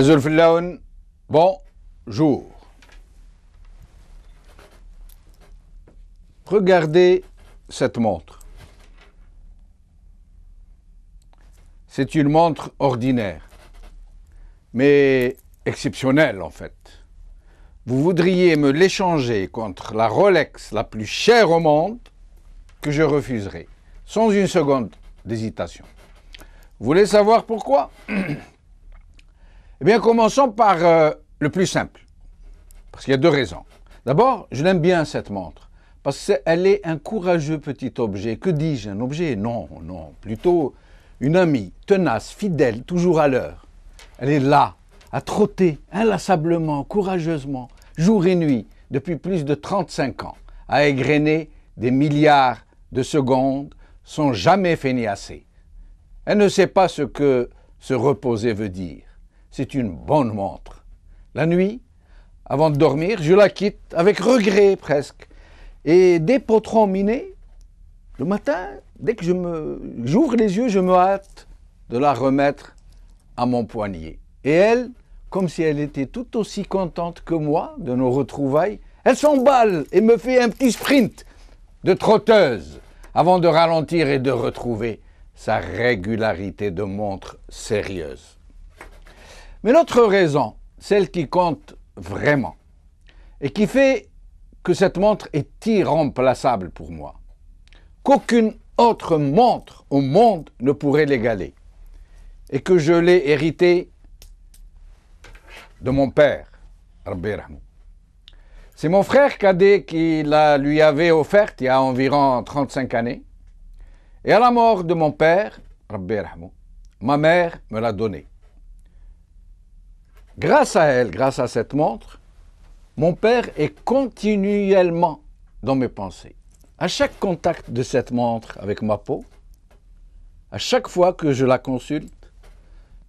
Azul Filaoun, bonjour. Regardez cette montre. C'est une montre ordinaire, mais exceptionnelle en fait. Vous voudriez me l'échanger contre la Rolex la plus chère au monde, que je refuserai, sans une seconde d'hésitation. Vous voulez savoir pourquoi? Eh bien, commençons par euh, le plus simple, parce qu'il y a deux raisons. D'abord, je l'aime bien cette montre, parce qu'elle est un courageux petit objet. Que dis-je Un objet? Non, non, plutôt une amie, tenace, fidèle, toujours à l'heure. Elle est là, à trotter inlassablement, courageusement, jour et nuit, depuis plus de 35 ans, à égrener des milliards de secondes sans jamais feignasser. Elle ne sait pas ce que se reposer veut dire c'est une bonne montre. La nuit, avant de dormir, je la quitte avec regret presque. Et dès potron miné, le matin, dès que je me, j'ouvre les yeux, je me hâte de la remettre à mon poignet. Et elle, comme si elle était tout aussi contente que moi de nos retrouvailles, elle s'emballe et me fait un petit sprint de trotteuse avant de ralentir et de retrouver sa régularité de montre sérieuse. Mais l'autre raison, celle qui compte vraiment, et qui fait que cette montre est irremplaçable pour moi, qu'aucune autre montre au monde ne pourrait l'égaler, et que je l'ai hérité de mon père, C'est mon frère cadet qui la lui avait offerte il y a environ 35 années, et à la mort de mon père, ma mère me l'a donnée. Grâce à elle, grâce à cette montre, mon père est continuellement dans mes pensées. À chaque contact de cette montre avec ma peau, à chaque fois que je la consulte,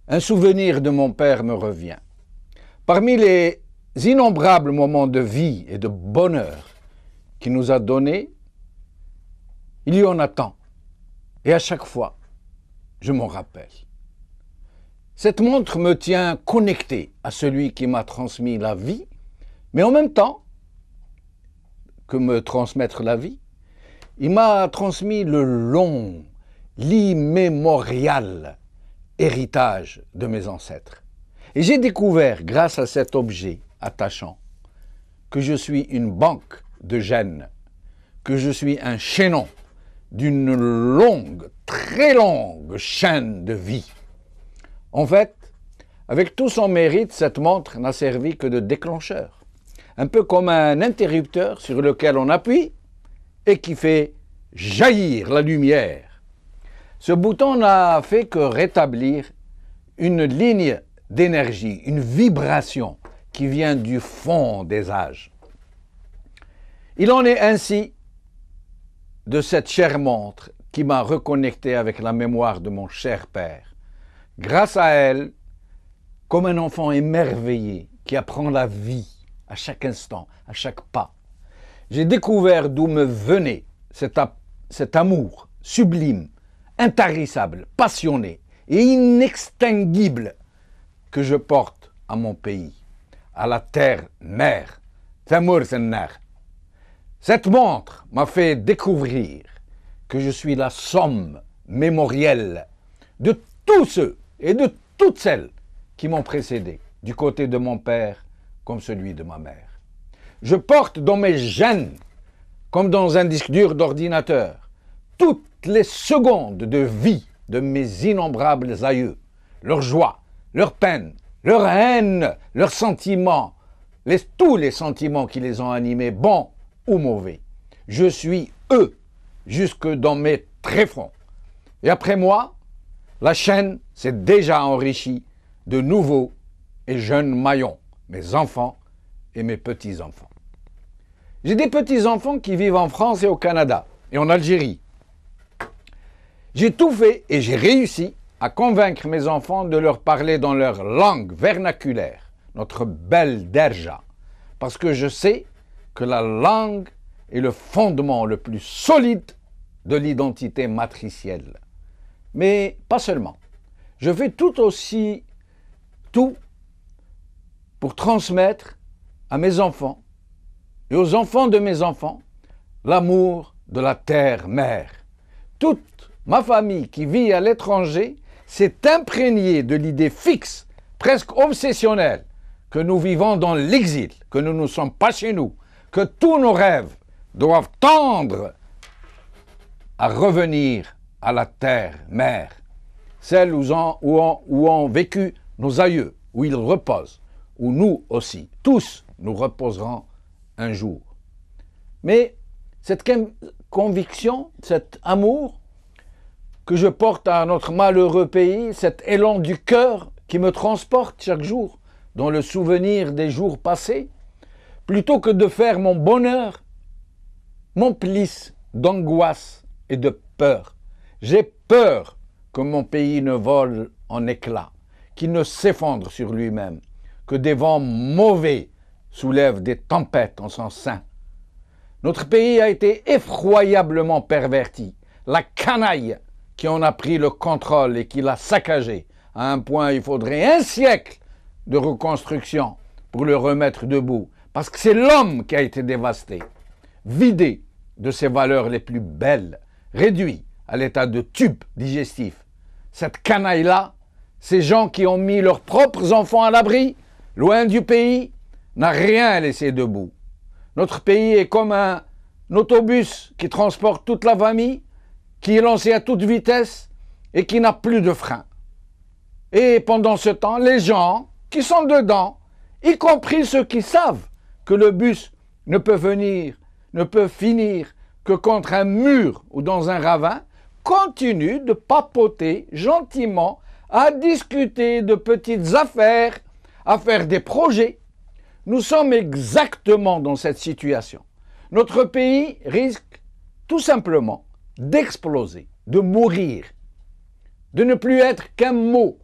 un souvenir de mon père me revient. Parmi les innombrables moments de vie et de bonheur qu'il nous a donnés, il y en a tant. Et à chaque fois, je m'en rappelle. Cette montre me tient connecté à celui qui m'a transmis la vie, mais en même temps que me transmettre la vie, il m'a transmis le long, l'immémorial héritage de mes ancêtres. Et j'ai découvert, grâce à cet objet attachant, que je suis une banque de gènes, que je suis un chaînon d'une longue, très longue chaîne de vie. En fait, avec tout son mérite, cette montre n'a servi que de déclencheur. Un peu comme un interrupteur sur lequel on appuie et qui fait jaillir la lumière. Ce bouton n'a fait que rétablir une ligne d'énergie, une vibration qui vient du fond des âges. Il en est ainsi de cette chère montre qui m'a reconnecté avec la mémoire de mon cher père grâce à elle, comme un enfant émerveillé qui apprend la vie à chaque instant, à chaque pas, j'ai découvert d'où me venait cet, amour sublime, intarissable, passionné et inextinguible que je porte à mon pays, à la terre-mère, Cette montre m'a fait découvrir que je suis la somme mémorielle de tous ceux et de toutes celles qui m'ont précédé, du côté de mon père comme celui de ma mère. Je porte dans mes gènes, comme dans un disque dur d'ordinateur, toutes les secondes de vie de mes innombrables aïeux, leur joie, leur peine, leur haine, leurs sentiments, tous les sentiments qui les ont animés, bons ou mauvais. Je suis eux, jusque dans mes tréfonds. Et après moi, la chaîne s'est déjà enrichie de nouveaux et jeunes maillons, mes enfants et mes petits-enfants. J'ai des petits-enfants qui vivent en France et au Canada et en Algérie. J'ai tout fait et j'ai réussi à convaincre mes enfants de leur parler dans leur langue vernaculaire, notre belle derja, parce que je sais que la langue est le fondement le plus solide de l'identité matricielle. Mais pas seulement. Je fais tout aussi tout pour transmettre à mes enfants et aux enfants de mes enfants l'amour de la terre-mère. Toute ma famille qui vit à l'étranger s'est imprégnée de l'idée fixe, presque obsessionnelle, que nous vivons dans l'exil, que nous ne sommes pas chez nous, que tous nos rêves doivent tendre à revenir à la terre-mère, celle où ont, vécu nos aïeux, où ils reposent, où nous aussi, tous, nous reposerons un jour. Mais cette conviction, cet amour que je porte à notre malheureux pays, cet élan du cœur qui me transporte chaque jour dans le souvenir des jours passés, plutôt que de faire mon bonheur, m'emplissent d'angoisse et de peur. J'ai peur que mon pays ne vole en éclats, qu'il ne s'effondre sur lui-même, que des vents mauvais soulèvent des tempêtes en son sein. Notre pays a été effroyablement perverti. La canaille qui en a pris le contrôle et qui l'a saccagé, à un point il faudrait un siècle de reconstruction pour le remettre debout, parce que c'est l'homme qui a été dévasté, vidé de ses valeurs les plus belles, réduit à l'état de tube digestif. Cette canaille-là, ces gens qui ont mis leurs propres enfants à l'abri, loin du pays, n'a rien laissé debout. Notre pays est comme un autobus qui transporte toute la famille, qui est lancé à toute vitesse et qui n'a plus de frein. Et pendant ce temps, les gens qui sont dedans, y compris ceux qui savent que le bus ne peut venir, ne peut finir que contre un mur ou dans un ravin, continue de papoter gentiment, à discuter de petites affaires, à faire des projets. Nous sommes exactement dans cette situation. Notre pays risque tout simplement d'exploser, de mourir, de ne plus être qu'un mot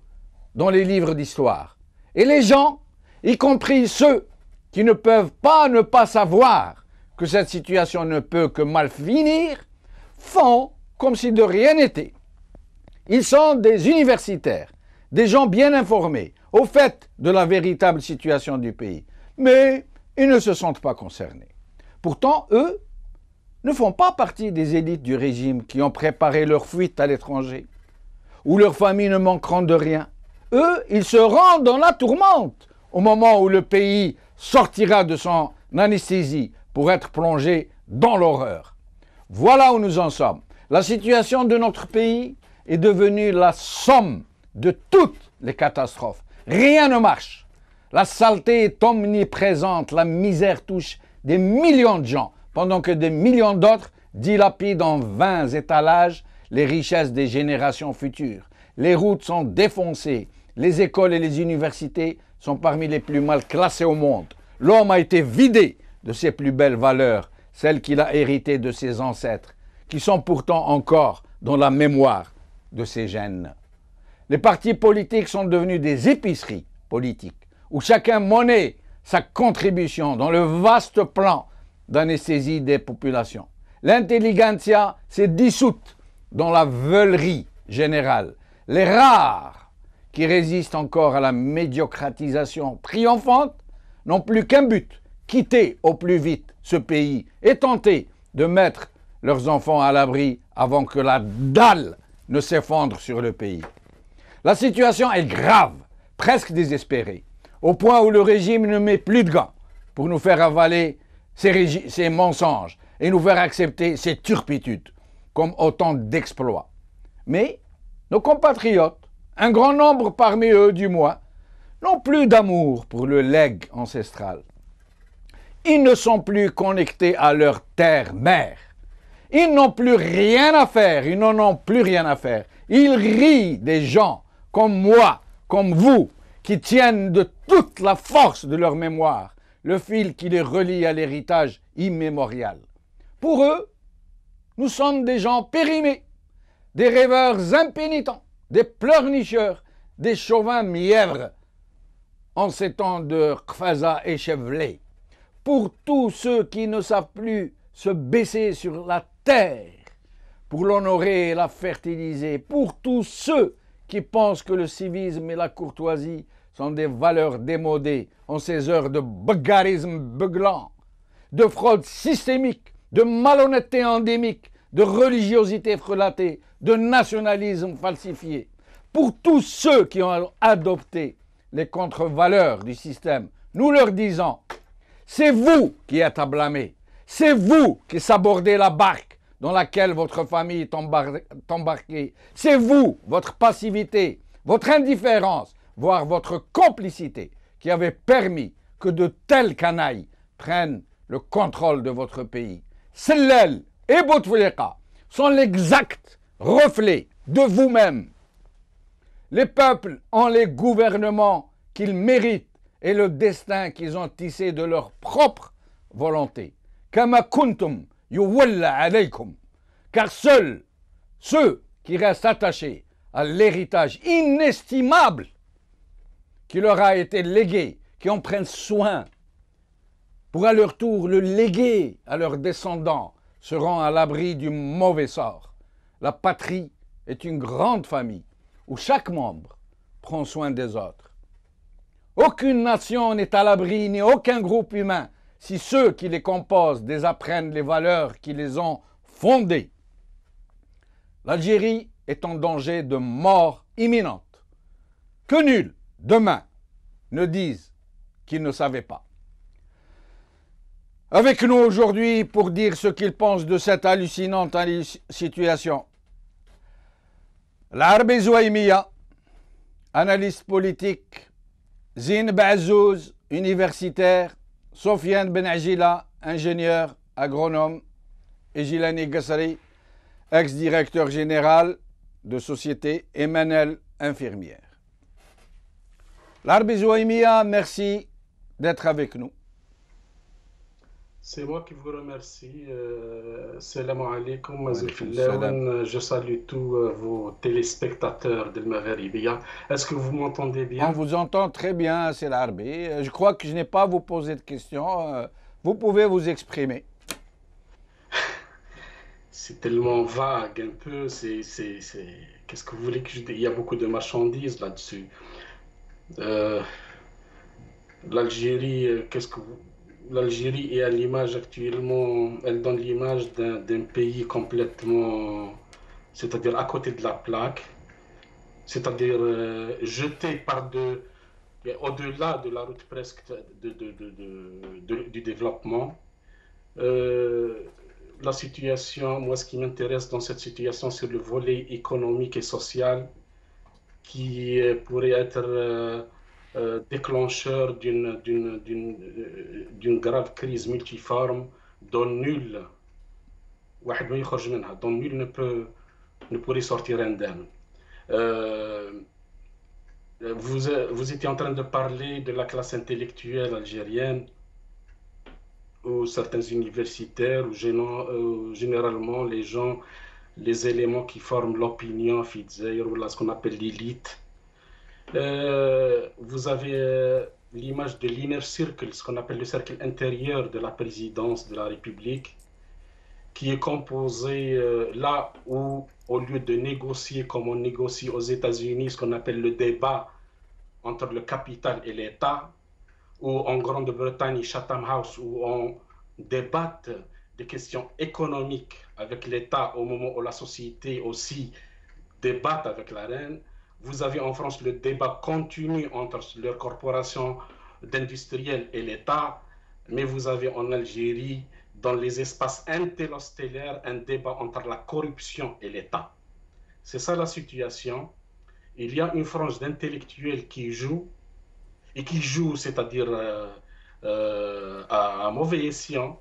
dans les livres d'histoire. Et les gens, y compris ceux qui ne peuvent pas ne pas savoir que cette situation ne peut que mal finir, font comme si de rien n'était. Ils sont des universitaires, des gens bien informés, au fait de la véritable situation du pays. Mais ils ne se sentent pas concernés. Pourtant, eux ne font pas partie des élites du régime qui ont préparé leur fuite à l'étranger, où leurs familles ne manqueront de rien. Eux, ils se rendent dans la tourmente au moment où le pays sortira de son anesthésie pour être plongé dans l'horreur. Voilà où nous en sommes. La situation de notre pays est devenue la somme de toutes les catastrophes. Rien ne marche. La saleté est omniprésente, la misère touche des millions de gens, pendant que des millions d'autres dilapident en vains étalages les richesses des générations futures. Les routes sont défoncées, les écoles et les universités sont parmi les plus mal classées au monde. L'homme a été vidé de ses plus belles valeurs, celles qu'il a héritées de ses ancêtres qui sont pourtant encore dans la mémoire de ces gènes. Les partis politiques sont devenus des épiceries politiques, où chacun monnaie sa contribution dans le vaste plan d'anesthésie des populations. L'intelligentsia s'est dissoute dans la veulerie générale. Les rares qui résistent encore à la médiocratisation triomphante n'ont plus qu'un but, quitter au plus vite ce pays et tenter de mettre leurs enfants à l'abri avant que la dalle ne s'effondre sur le pays. La situation est grave, presque désespérée, au point où le régime ne met plus de gants pour nous faire avaler ses, mensonges et nous faire accepter ses turpitudes comme autant d'exploits. Mais nos compatriotes, un grand nombre parmi eux du moins, n'ont plus d'amour pour le legs ancestral. Ils ne sont plus connectés à leur terre-mère. Ils n'ont plus rien à faire, ils n'en ont plus rien à faire. Ils rient des gens comme moi, comme vous, qui tiennent de toute la force de leur mémoire le fil qui les relie à l'héritage immémorial. Pour eux, nous sommes des gens périmés, des rêveurs impénitents, des pleurnicheurs, des chauvins mièvres, en ces temps de Kfaza échevelé. Pour tous ceux qui ne savent plus se baisser sur la pour l'honorer et la fertiliser, pour tous ceux qui pensent que le civisme et la courtoisie sont des valeurs démodées en ces heures de bugarisme beuglant, de fraude systémique, de malhonnêteté endémique, de religiosité frelatée, de nationalisme falsifié. Pour tous ceux qui ont adopté les contre-valeurs du système, nous leur disons, c'est vous qui êtes à blâmer, c'est vous qui sabordez la barque dans laquelle votre famille est embarquée, c'est vous, votre passivité, votre indifférence, voire votre complicité qui avait permis que de tels canailles prennent le contrôle de votre pays. Sellel et Bouteflika sont l'exact reflet de vous-même. Les peuples ont les gouvernements qu'ils méritent et le destin qu'ils ont tissé de leur propre volonté. Kama kuntum Car seuls ceux qui restent attachés à l'héritage inestimable qui leur a été légué, qui en prennent soin, pour à leur tour le léguer à leurs descendants, seront à l'abri du mauvais sort. La patrie est une grande famille où chaque membre prend soin des autres. Aucune nation n'est à l'abri, ni aucun groupe humain, si ceux qui les composent désapprennent les valeurs qui les ont fondées. L'Algérie est en danger de mort imminente. Que nul, demain, ne dise qu'il ne savait pas. Avec nous aujourd'hui pour dire ce qu'il pense de cette hallucinante situation, L'Arbi Zouaïmiya, analyste politique, Zine Bazouz, universitaire, Sofiane Benajila, ingénieur, agronome, et Gilani Gassari, ex-directeur général de société, Emmanuel infirmière. L'Arbi merci d'être avec nous. C'est moi qui vous remercie. Euh, salam alaikum. Je salue tous euh, vos téléspectateurs de Magharibiya. Est-ce que vous m'entendez bien? On vous entend très bien, c'est l'Arbi. Euh, je crois que je n'ai pas à vous poser de questions. Vous pouvez vous exprimer. C'est tellement vague un peu. C'est, Qu'est-ce que vous voulez que je dise? Il y a beaucoup de marchandises là-dessus. L'Algérie, qu'est-ce que vous l'Algérie est à l'image actuellement, elle donne l'image d'un pays complètement, c'est-à-dire à côté de la plaque, c'est-à-dire euh, jeté par de, au-delà de la route presque de, du développement. Euh, la situation, moi ce qui m'intéresse dans cette situation, c'est le volet économique et social qui euh, pourrait être déclencheur d'une grave crise multiforme dont nul, dont nul ne, peut, ne pourrait sortir indemne. Euh, vous, vous étiez en train de parler de la classe intellectuelle algérienne ou certains universitaires, ou euh, généralement les gens, les éléments qui forment l'opinion, ou ce qu'on appelle l'élite, euh, vous avez euh, l'image de l'inner circle, ce qu'on appelle le cercle intérieur de la présidence de la République, qui est composé euh, là où, au lieu de négocier comme on négocie aux États-Unis, ce qu'on appelle le débat entre le capital et l'État, ou en Grande-Bretagne, Chatham House, où on débatte des questions économiques avec l'État au moment où la société aussi débatte avec la reine, vous avez en France le débat continu entre leurs corporations d'industriels et l'État, mais vous avez en Algérie, dans les espaces interstellaires, un débat entre la corruption et l'État. C'est ça la situation. Il y a une frange d'intellectuels qui jouent, et qui jouent, c'est-à-dire euh, euh, à, mauvais escient,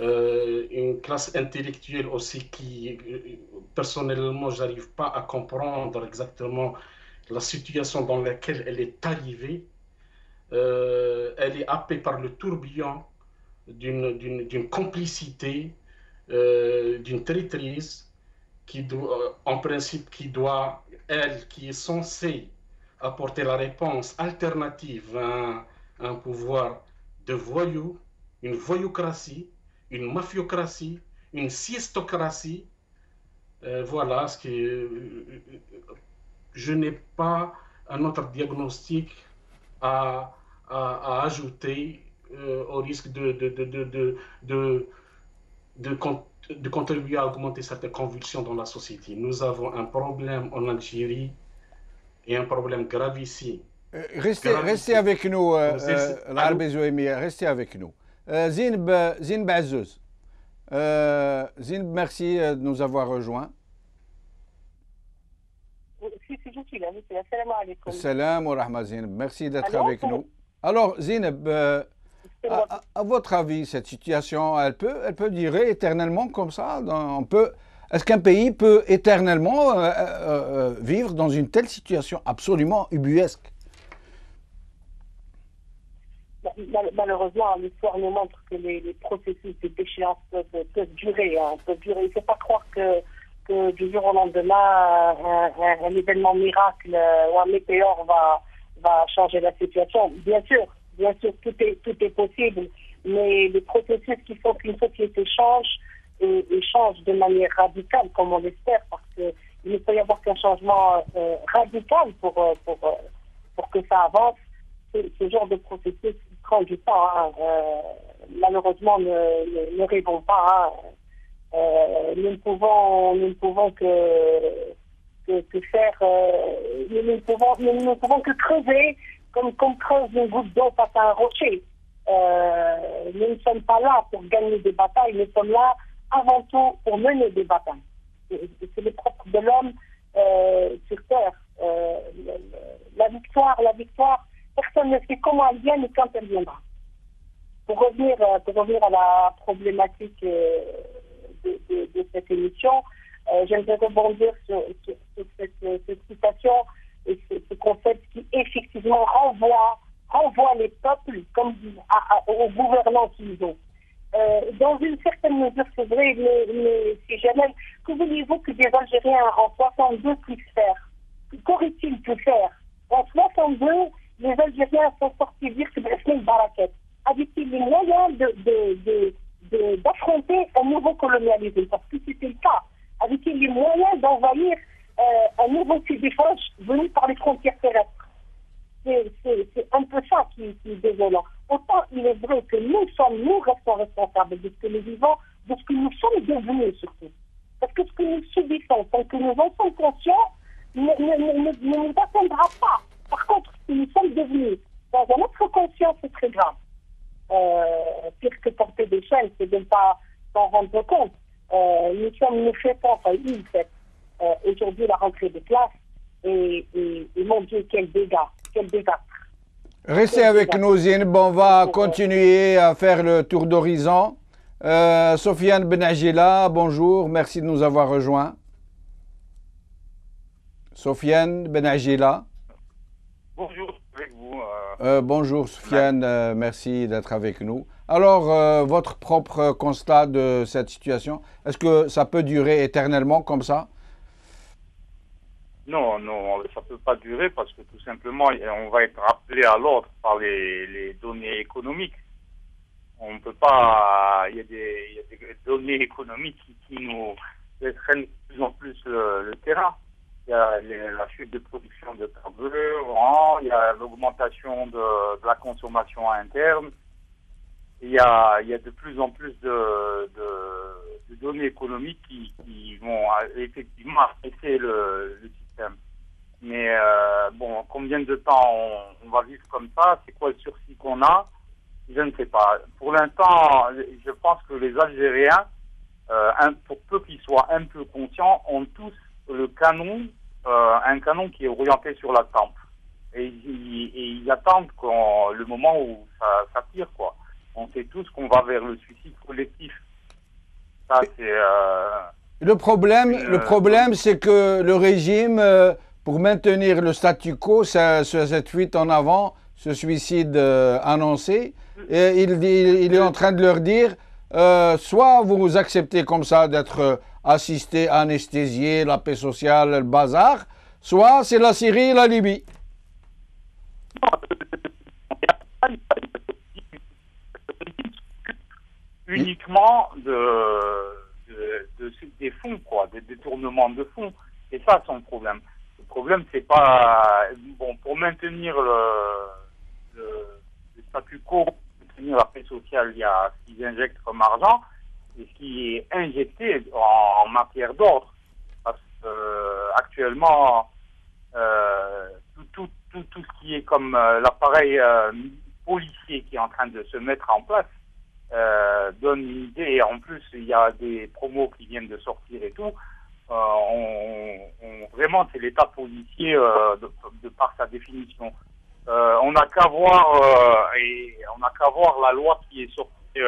euh, une classe intellectuelle aussi qui, personnellement, j'arrive pas à comprendre exactement la situation dans laquelle elle est arrivée. Euh, elle est happée par le tourbillon d'une complicité, euh, d'une traîtrise qui en principe, qui doit, elle, qui est censée apporter la réponse alternative à un pouvoir de voyous, une voyoucratie, une mafiocratie, une siestocratie. Euh, voilà ce qui. Euh, je n'ai pas un autre diagnostic à, à, ajouter euh, au risque de, de, de, de, de, contribuer à augmenter certaines convulsions dans la société. Nous avons un problème en Algérie et un problème. Euh, restez, restez avec nous, euh, restez avec nous. Zinb, Zinb Azouz. Zinb, merci de nous avoir rejoints. Salam wa rahma Merci d'être avec nous. Alors, Zineb, euh, à, votre avis, cette situation, elle peut, elle peut durer éternellement comme ça? On peut, Est-ce qu'un pays peut éternellement euh, euh, vivre dans une telle situation absolument ubuesque? Malheureusement, l'histoire nous montre que les, processus de déchéance peuvent, durer. Hein, peuvent durer. Il ne faut pas croire que du jour au lendemain, un, événement miracle euh, ou un météore va, changer la situation. Bien sûr, bien sûr, tout est, possible, mais les processus qui font qu'une société change et, change de manière radicale, comme on l'espère, parce qu'il ne peut y avoir qu'un changement euh, radical pour, euh, pour, pour que ça avance. Ce, genre de processus du temps. Hein. malheureusement, ne, ne, rêvons pas. Hein. Euh, nous ne pouvons, nous ne pouvons que, faire, euh, nous, ne pouvons, nous, ne pouvons que creuser comme, comme creuse une goutte d'eau face à un rocher. Euh, nous ne sommes pas là pour gagner des batailles, nous sommes là avant tout pour mener des batailles. C'est le propre de l'homme sur Terre. la victoire, la victoire, personne ne sait comment elle vient ni quand elle viendra. Pour revenir, revenir à la problématique de, cette émission. Euh, j'aimerais rebondir sur, cette, citation et ce, concept qui effectivement renvoie, renvoie les peuples comme aux gouvernants qu'ils ont. Euh, dans une certaine mesure, c'est vrai, mais, c'est jamais. Que voulez-vous que des Algériens en 62 puissent faire? Qu'auraient-ils pu faire? En 62, les Algériens sont sortis dire que c'est Baraket. Avaient-ils les moyens d'affronter un nouveau colonialisme, parce que c'était le cas, avec les moyens d'envahir euh, un nouveau d'échange venu par les frontières terrestres. C'est un peu ça qui, est désolant. Autant il est vrai que nous sommes, nous restons responsables de ce que nous vivons, de ce que nous sommes devenus surtout. Parce que ce que nous subissons, tant que nous en sommes conscients, ne, nous atteindra pas. Par contre, ce que nous sommes devenus dans notre conscience, c'est très grave euh, pire que porter des chaînes, c'est de ne pas s'en rendre compte. Euh, nous sommes, nous faisons, enfin, euh, aujourd'hui la rentrée des classes et, et, mon Dieu, quel dégât, quel dégât. Restez avec nous, Zinb. On va continuer à faire le tour d'horizon. Euh, Sofiane Benagila, bonjour. Merci de nous avoir rejoints. Sofiane Benagila. Bonjour. Euh, bonjour Sofiane, euh, merci d'être avec nous. Alors, euh, votre propre constat de cette situation, est-ce que ça peut durer éternellement comme ça? Non, non, ça ne peut pas durer parce que tout simplement, on va être rappelé à l'ordre par les, données économiques. On ne peut pas. Il y, a des, données économiques qui, nous restreignent de plus en plus le terrain il y a la chute de production de carburant, il y a l'augmentation de, la consommation interne, il y a, de plus en plus de, données économiques qui, vont effectivement affecter le, système. Mais euh, bon, combien de temps on, va vivre comme ça? C'est quoi le sursis qu'on a? Je ne sais pas. Pour l'instant, je pense que les Algériens, euh, pour peu qu'ils soient un peu conscients, ont tous le canon euh, un canon qui est orienté sur la tempe. Et, ils attendent quand, le moment où ça, ça, tire, quoi. On sait tous qu'on va vers le suicide collectif. Ça, c'est. Euh, le problème, le problème, c'est que le régime, euh, pour maintenir le statu quo, cette fuite en avant, ce suicide annoncé, et il, il, est en train de leur dire soit vous acceptez comme ça d'être assisté, anesthésié, la paix sociale, le bazar, soit c'est la Syrie et la Libye. Uniquement de, des fonds, quoi, des détournements de fonds. Et ça, son problème. Le problème, c'est pas. Bon, pour maintenir le, statu quo tenir la paix sociale, il y a ce qu'ils injectent comme argent ce qui est injecté en, matière d'ordre. Parce que euh, actuellement, euh, tout, tout, tout, ce qui est comme euh, l'appareil policier qui est en train de se mettre en place donne une idée. En plus, il y a des promos qui viennent de sortir et tout. Vraiment, c'est l'état policier de, de, par sa définition. on n'a qu'à voir et on n'a qu'à voir la loi qui est sortie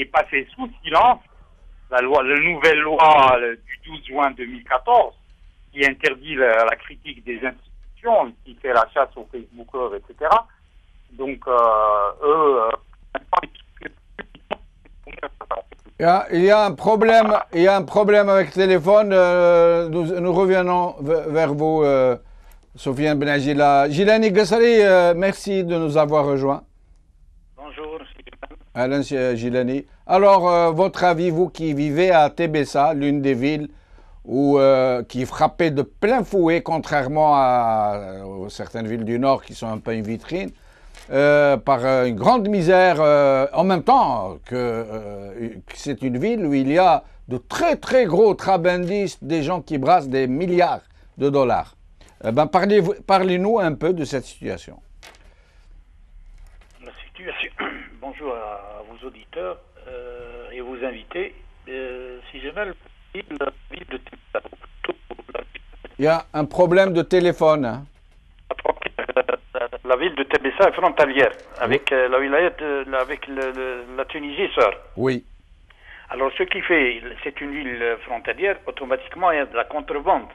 est passé sous silence la loi, la nouvelle loi euh, du 12 juin 2014 qui interdit la, critique des institutions, qui fait la chasse aux Facebookers, etc. Donc, euh, eux, euh, il y, a, un problème, il y a un problème avec le téléphone. nous, revenons vers vous, Sofiane Benagila. Gilani Gassari, merci de nous avoir rejoints. Alain Gilani. Alors, euh, votre avis, vous qui vivez à Tébessa, l'une des villes où, euh, qui frappée de plein fouet, contrairement à, euh, certaines villes du Nord qui sont un peu une vitrine, par une grande misère, en même temps que, c'est une ville où il y a de très très gros trabendistes, des gens qui brassent des milliards de dollars. ben, Parlez-nous un peu de cette situation. La situation. Bonjour à auditeurs euh, et vos invités. Euh, si j'ai mal la ville de Il y a un problème de téléphone. Hein. La ville de Tébessa est frontalière avec euh, la wilaya avec la Tunisie sœur. Oui. Alors ce qui fait, c'est une ville frontalière, automatiquement il y a de la contrebande.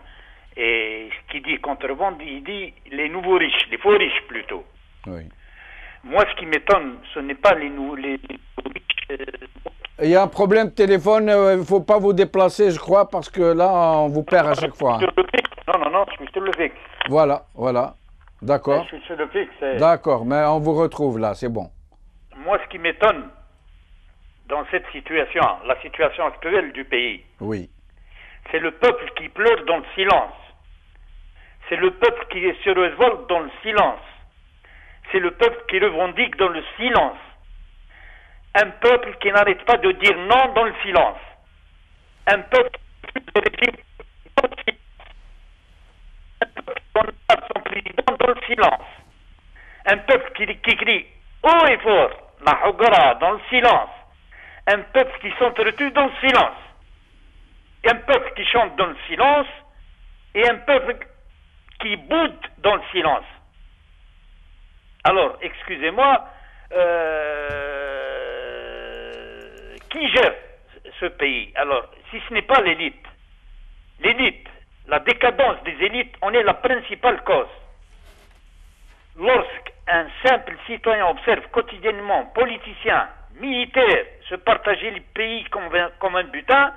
Et ce qui dit contrebande, il dit les nouveaux riches, les faux riches plutôt. Oui. Moi, ce qui m'étonne, ce n'est pas les, nouveaux les, il y a un problème de téléphone, euh, il ne faut pas vous déplacer, je crois, parce que là, on vous perd à chaque fois. Non, non, non, je suis sur le fixe. Voilà, voilà. D'accord. Je suis sur le fixe. D'accord, mais on vous retrouve là, c'est bon. Moi, ce qui m'étonne dans cette situation, la situation actuelle du pays, oui. c'est le peuple qui pleure dans le silence. C'est le peuple qui se révolte dans le silence. C'est le peuple qui revendique dans le silence un peuple qui n'arrête pas de dire non dans le silence. Un peuple qui son président dans le silence. Un peuple qui, qui crie haut et fort, la dans le silence. Un peuple qui s'entretue dans le silence. Un peuple qui chante dans le silence et un peuple qui boude dans le silence. Alors, excusez-moi, euh, qui gère ce pays? Alors, si ce n'est pas l'élite, l'élite, la décadence des élites, on est la principale cause. Lorsqu'un simple citoyen observe quotidiennement politiciens, militaires se partager le pays comme, un butin,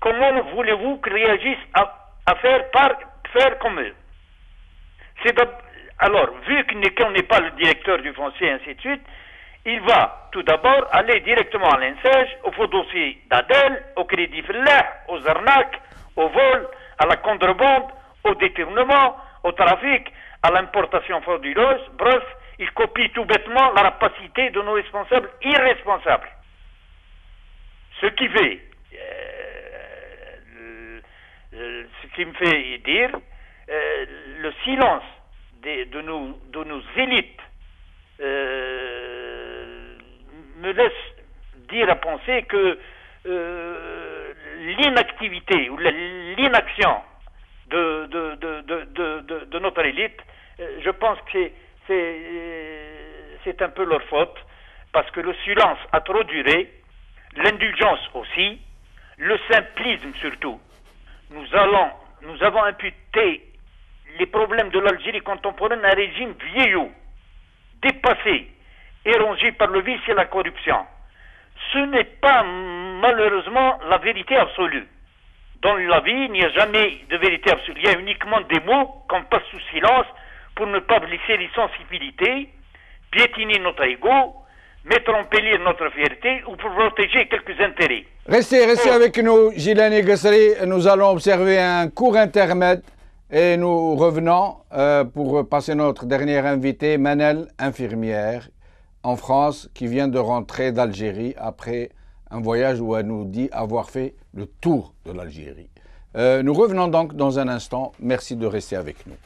comment voulez-vous qu'ils réagissent à, faire, faire comme eux? Alors, vu qu'on n'est pas le directeur du foncier, ainsi de suite, il va tout d'abord aller directement à l'INSEJ, au faux dossier d'Adel, au crédit Fellah, aux arnaques, au vol, à la contrebande, au détournement, au trafic, à l'importation frauduleuse. Bref, il copie tout bêtement la rapacité de nos responsables irresponsables. Ce qui fait, euh, ce qui me fait dire, euh, le silence de, nos, élites euh, me laisse dire à penser que euh, l'inactivité ou l'inaction de, notre élite, euh, je pense que c'est un peu leur faute, parce que le silence a trop duré, l'indulgence aussi, le simplisme surtout. Nous avons imputé les problèmes de l'Algérie contemporaine un régime vieillot dépassé et rongé par le vice et la corruption. Ce n'est pas malheureusement la vérité absolue. Dans la vie, il n'y a jamais de vérité absolue. Il y a uniquement des mots qu'on passe sous silence pour ne pas blesser les sensibilités, piétiner notre ego, mettre en péril notre fierté ou pour protéger quelques intérêts. Restez, restez oh. avec nous, Gilani Gassari. Nous allons observer un court intermède et nous revenons euh, pour passer notre dernière invitée, Manel, infirmière, en France qui vient de rentrer d'Algérie après un voyage où elle nous dit avoir fait le tour de l'Algérie. Euh, nous revenons donc dans un instant. Merci de rester avec nous.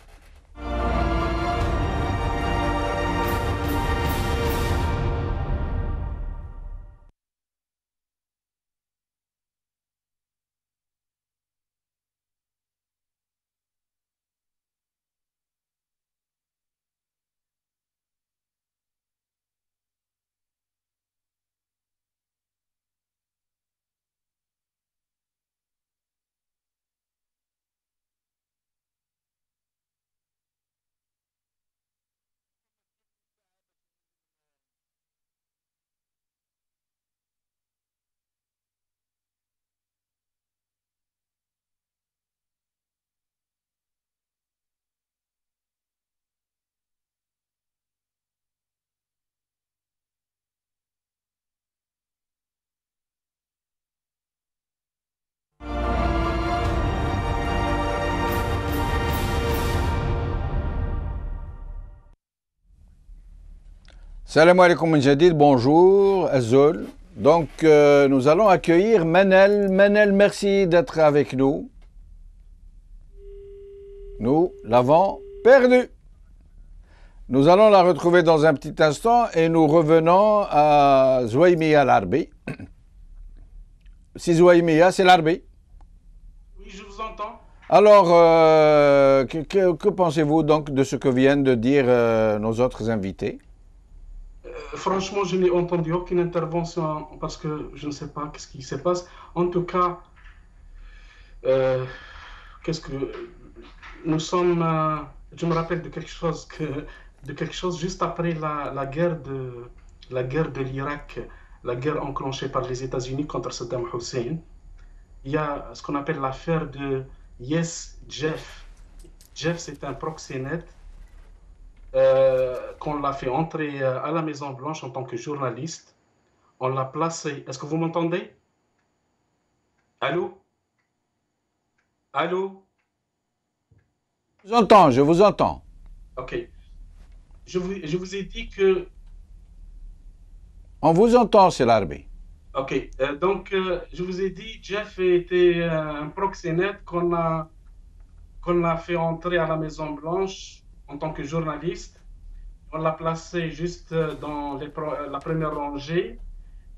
Salam alaikum Jadid, bonjour, Azul. Donc, euh, nous allons accueillir Manel. Manel, merci d'être avec nous. Nous l'avons perdu. Nous allons la retrouver dans un petit instant et nous revenons à Zouaïmia Larbi. Si Zouaïmia, c'est Larbi. Oui, je vous entends. Alors, euh, que, que- que pensez-vous donc de ce que viennent de dire euh, nos autres invités? Franchement, je n'ai entendu aucune intervention parce que je ne sais pas qu'est-ce qui se passe. En tout cas, euh, qu'est-ce que nous sommes. euh, je me rappelle de quelque chose que de quelque chose juste après la, la guerre de la guerre de l'Irak, la guerre enclenchée par les États-Unis contre Saddam Hussein. Il y a ce qu'on appelle l'affaire de Yes Jeff. Jeff, c'est un proxénète euh, qu'on l'a fait entrer euh, à la Maison Blanche en tant que journaliste. On l'a placé. Est-ce que vous m'entendez? Allô? Allô? Je vous entends, je vous entends. Ok. Je vous, je vous ai dit que. On vous entend, c'est Larbi. Ok. euh, donc, euh, je vous ai dit, Jeff était un proxénète qu'on a, qu'on a fait entrer à la Maison Blanche en tant que journaliste. On l'a placé juste euh, dans euh, la première rangée.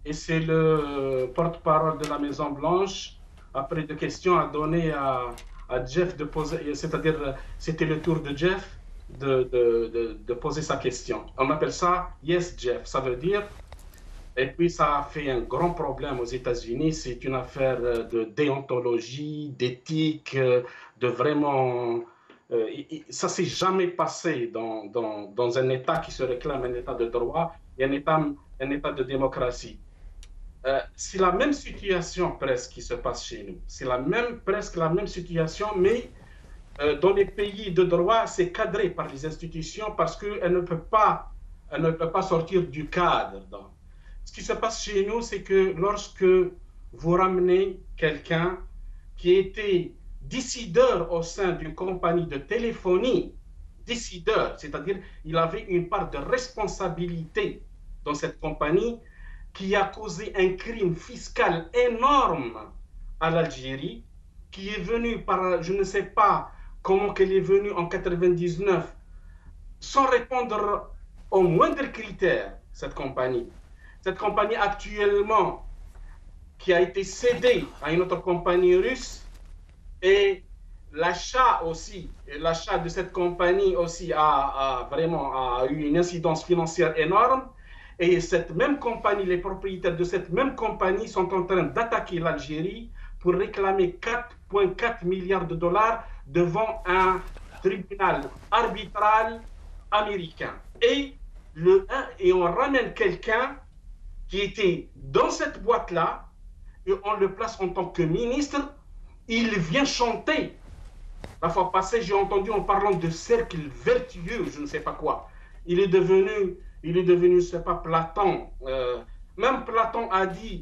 Et c'est le euh, porte-parole de la Maison Blanche, après des questions, a donné à, à Jeff de poser, c'est-à-dire c'était le tour de Jeff de, de, de, poser sa question. On appelle ça Yes Jeff. Ça veut dire et puis, ça a fait un grand problème aux États-Unis. C'est une affaire de déontologie, d'éthique, de vraiment. Euh, il- ça s'est jamais passé dans, dans, dans un État qui se réclame un État de droit et un État, un État de démocratie. Euh, c'est la même situation presque qui se passe chez nous. C'est la même, presque la même situation, mais euh, dans les pays de droit, c'est cadré par les institutions parce qu'elles ne peuvent pas, elles ne peuvent pas sortir du cadre. Ce qui se passe chez nous, c'est que lorsque vous ramenez quelqu'un qui était décideur au sein d'une compagnie de téléphonie, décideur, c'est-à-dire il avait une part de responsabilité dans cette compagnie qui a causé un crime fiscal énorme à l'Algérie, qui est venu par, je ne sais pas comment qu'elle est venue en 99, sans répondre aux moindres critères, cette compagnie. Cette compagnie actuellement qui a été cédée à une autre compagnie russe et l'achat aussi, l'achat de cette compagnie aussi a, a vraiment a eu une incidence financière énorme. Et cette même compagnie, les propriétaires de cette même compagnie sont en train d'attaquer l'Algérie pour réclamer 4,4 milliards de dollars devant un tribunal arbitral américain. Et, le, et on ramène quelqu'un qui était dans cette boîte-là et on le place en tant que ministre. Il vient chanter. La fois passée, j'ai entendu en parlant de cercle vertueux, je ne sais pas quoi. Il est devenu, il est devenu, je ne sais pas, Platon. Euh, même Platon a dit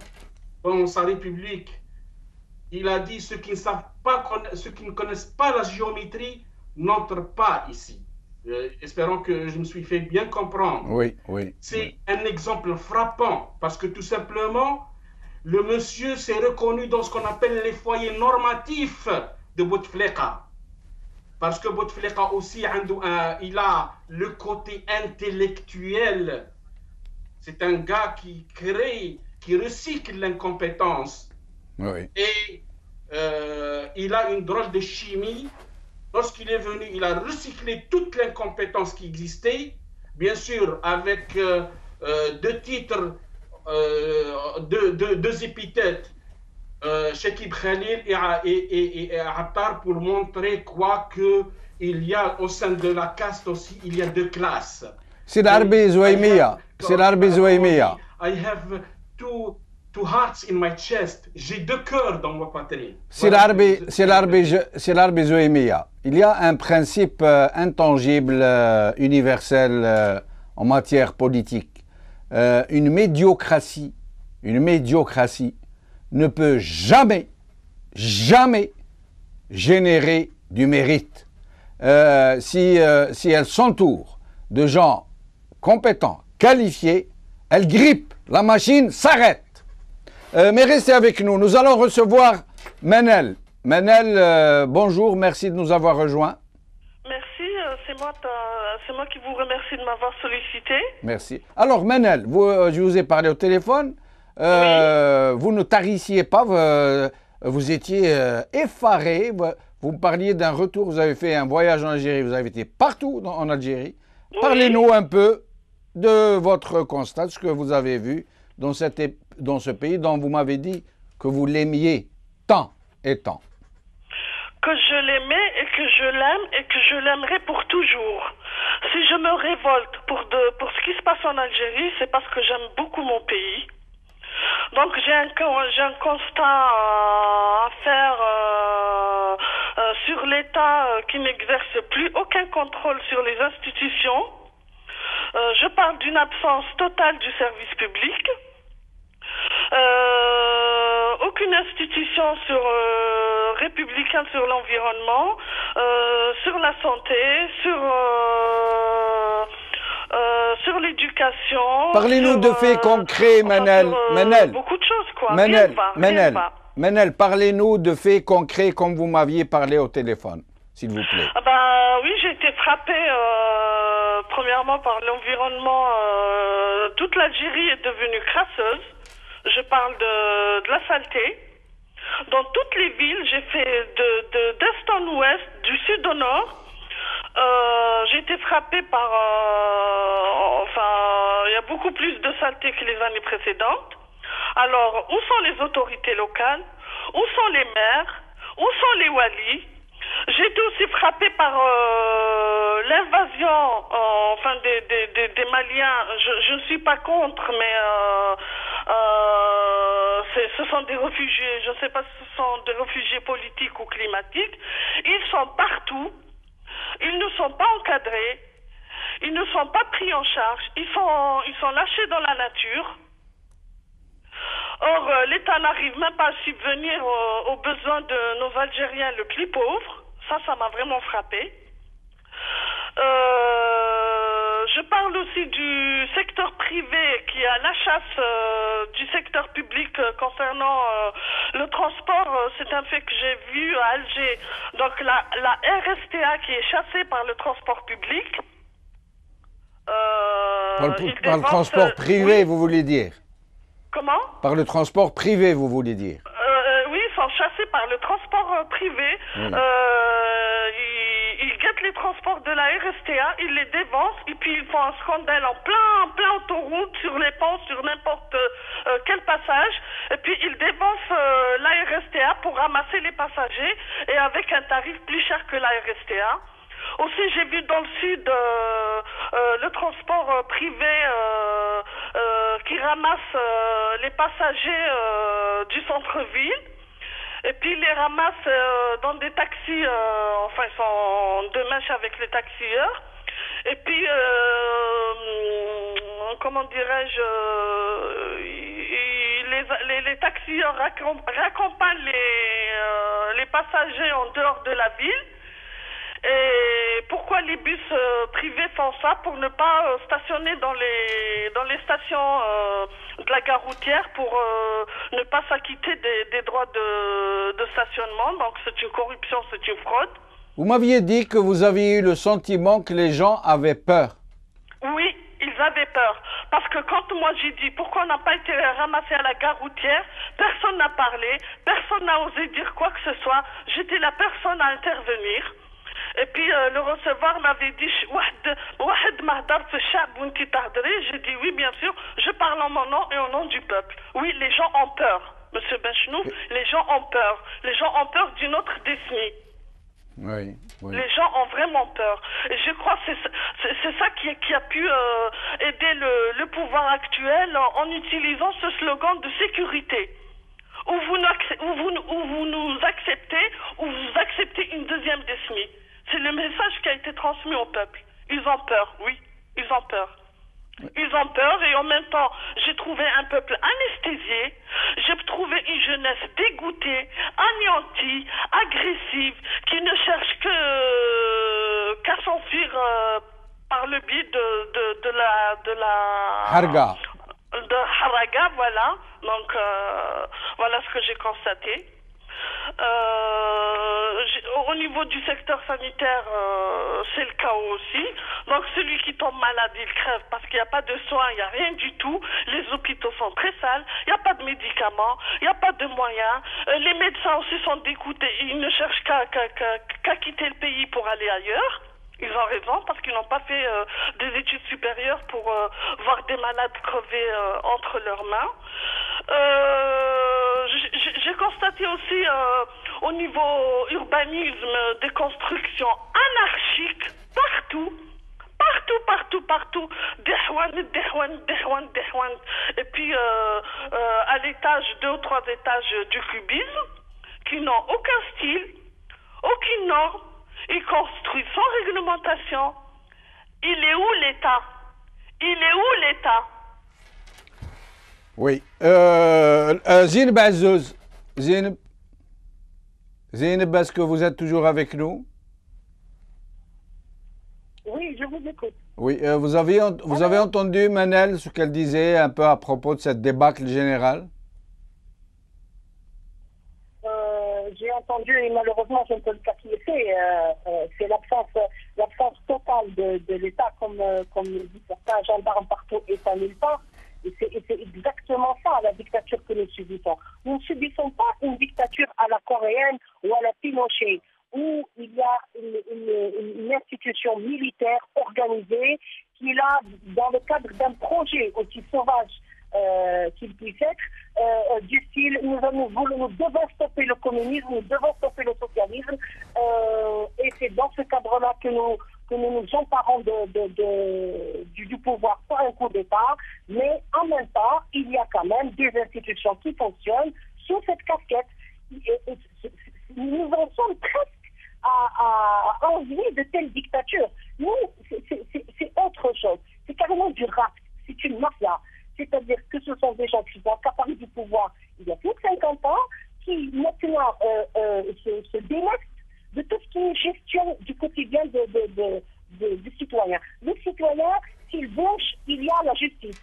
dans sa République, il a dit ceux qui ne savent pas, ceux qui ne connaissent pas la géométrie n'entrent pas ici. Euh, espérons que je me suis fait bien comprendre. Oui, oui. C'est un exemple frappant parce que tout simplement, le monsieur s'est reconnu dans ce qu'on appelle les foyers normatifs de Bouteflika. Parce que Bouteflika aussi, il a le côté intellectuel. C'est un gars qui crée, qui recycle l'incompétence. Oui. Et euh, il a une drôle de chimie Lorsqu'il est venu, il a recyclé toute l'incompétence qui existait, bien sûr avec euh, euh, deux titres, euh, deux, épithètes, Shekib Khalil et, et, et, Attar pour montrer quoi que il y a au sein de la caste aussi, il y a deux classes. C'est l'arbi Zouaimia. C'est l'arbi Zouaimia. I have two two hearts in my chest. J'ai deux cœurs dans ma l'arbi, c'est l'arbi Zouaimia il y a un principe euh, intangible, euh, universel euh, en matière politique. Une médiocratie, une médiocratie ne peut jamais, jamais générer du mérite. si, si elle s'entoure de gens compétents, qualifiés, elle grippe, la machine s'arrête. mais restez avec nous, nous allons recevoir Menel. Manel, euh, bonjour, merci de nous avoir rejoints. Euh, c'est moi, moi, qui vous remercie de m'avoir sollicité. Merci. Alors, Manel, vous, euh, je vous ai parlé au téléphone. Vous ne tarissiez pas, vous, étiez effaré. Vous, me parliez d'un retour, vous avez fait un voyage en Algérie, vous avez été partout en Algérie. Parlez-nous un peu de votre constat, de ce que vous avez vu dans, cette, dans ce pays dont vous m'avez dit que vous l'aimiez tant et tant que je l'aimais et que je l'aime et que je l'aimerai pour toujours. Si je me révolte pour, de, pour ce qui se passe en Algérie, c'est parce que j'aime beaucoup mon pays. Donc j'ai un, un constat euh, à faire euh, euh, sur l'État qui n'exerce plus aucun contrôle sur les institutions. je parle d'une absence totale du service public. Euh, aucune institution sur euh, républicaine sur l'environnement, euh, sur la santé, sur sur l'éducation. Parlez-nous de faits concrets, Manel. Manel. Beaucoup de choses, quoi. Manel. Manel. Manel, parlez-nous de faits concrets comme vous m'aviez parlé au téléphone, s'il vous plaît. Ah bah, oui, j'ai été frappée premièrement par l'environnement. toute l'Algérie est devenue crasseuse je parle de, la saleté. Dans toutes les villes, j'ai fait de, d'est en ouest, du sud au nord. Euh, j'ai été frappée par... Euh, enfin, il y a beaucoup plus de saleté que les années précédentes. Alors, où sont les autorités locales? Où sont les maires? Où sont les walis? J'ai aussi frappée par euh, l'invasion, enfin des, des, des, Maliens. Je ne suis pas contre, mais euh, ce sont des réfugiés, je ne sais pas si ce sont des réfugiés politiques ou climatiques. Ils sont partout. Ils ne sont pas encadrés. Ils ne sont pas pris en charge. Ils sont, ils sont lâchés dans la nature. Or, euh, l'État n'arrive même pas à subvenir aux, aux besoins de nos Algériens les plus pauvres. Ça, ça m'a vraiment frappé. Euh, je parle aussi du secteur privé qui a la chasse euh, du secteur public euh, concernant le transport. C'est un fait que j'ai vu à Alger. Donc la, la RSTA qui est chassée par le transport public. par le, transport privé, vous voulez dire? Comment? Par le transport privé, vous voulez dire Oui, ils sont chassés par le transport privé les transports de la RSTA, ils les dévancent et puis ils font un scandale en plein, plein autoroute, sur les ponts, sur n'importe euh, quel passage. Et puis ils dévancent euh, la RSTA pour ramasser les passagers et avec un tarif plus cher que la RSTA. Aussi, j'ai vu dans le sud euh, le transport privé qui ramasse les passagers du centre-ville. Et puis ils les ramassent euh, dans des taxis, euh, enfin ils sont de mèche avec les taxieurs. Et puis, euh, comment dirais-je, les, les, taxieurs raccompagnent les, les passagers en dehors de la ville. Et pourquoi les bus euh, privés font ça pour ne pas euh, stationner dans les dans les stations euh, de la gare routière pour ne pas s'acquitter des, des droits de, de stationnement? Donc c'est une corruption, c'est une fraude. Vous m'aviez dit que vous aviez eu le sentiment que les gens avaient peur. Oui, ils avaient peur. Parce que quand moi j'ai dit pourquoi on n'a pas été ramassé à la gare routière, personne n'a parlé, personne n'a osé dire quoi que ce soit. J'étais la personne à intervenir. Et puis euh, le recevoir m'avait dit واحد واحد ما هضر في الشعب وانتي تهضري j'ai dit oui bien sûr je parle en mon nom et au nom du peuple oui les gens ont peur monsieur Benchenouf les gens ont peur les gens ont peur d'une autre décennie Oui, oui. les gens ont vraiment peur. Et je crois que c'est ça- c'est c'est ça qui, qui a pu euh, aider le, le pouvoir actuel en, en utilisant ce slogan de sécurité. Ou vous, n'accep- ou, vous, ou vous nous acceptez, ou vous acceptez une deuxième décennie. C'est le message qui a été transmis au peuple. Ils ont peur, oui, ils ont peur. Ils ont peur et en même temps, j'ai trouvé un peuple anesthésié, j'ai trouvé une jeunesse dégoûtée, anéantie, agressive, qui ne cherche que qu'à s'enfuir euh, par le biais de, de, de la de la Harga. de Haraga, voilà. Donc euh, voilà ce que j'ai constaté. Euh, au niveau du secteur sanitaire, euh, c'est le chaos aussi. Donc celui qui tombe malade, il crève parce qu'il n'y a pas de soins, il n'y a rien du tout. Les hôpitaux sont très sales, il n'y a pas de médicaments, il n'y a pas de moyens. Euh, les médecins aussi sont dégoûtés, ils ne cherchent qu'à quitter le pays pour aller ailleurs. Ils ont raison parce qu'ils n'ont pas fait euh, des études supérieures pour euh, voir des malades crever euh, entre leurs mains. Euh, j'ai- constaté aussi euh, au niveau urbanisme des constructions anarchiques partout. Partout, partout, partout. Dehwan, dehwan, dehwan, dehwan. Et puis, euh, à l'étage, deux ou trois étages du cubisme, qui n'ont aucun style, aucune norme. Ils construisent sans réglementation. Il est où l'État? Il est où l'État? Oui. Euh, euh, Zineb Azzouz. Zineb. Zineb, est-ce que vous êtes toujours avec nous? Oui, je vous écoute. Oui. euh, vous, avez, ent- vous avez entendu Manel ce qu'elle disait un peu à propos de cette débâcle générale? Entendu et malheureusement je ne peux c'est, euh, euh, c'est l'absence, totale de, l'État comme, euh, comme le dit certains gendarmes partout et ça nulle part. Et c'est, exactement ça la dictature que nous subissons. Nous ne subissons pas une dictature à la coréenne ou à la Pinochet où il y a une, une- institution militaire organisée qui là, dans le cadre d'un projet aussi sauvage euh, qu'il puisse être, euh, du style nous, nous, voulons- nous devons stopper le communisme, nous devons stopper le socialisme, euh, et c'est dans ce cadre-là que nous, que nous nous emparons de, du, pouvoir par un coup d'État, mais en même temps, il y a quand même des institutions qui fonctionnent sous cette casquette. Et- nous en sommes presque à, à envier de telles dictatures. Nous, c'est autre chose. C'est carrément du rap. C'est une mafia. C'est-à-dire que ce sont des gens qui ont accaparé du pouvoir il y a plus de 50 ans, qui maintenant euh, euh, se, se de tout ce qui est gestion du quotidien de, de, de, du citoyen. Le citoyen, s'il bouge, il y a la justice.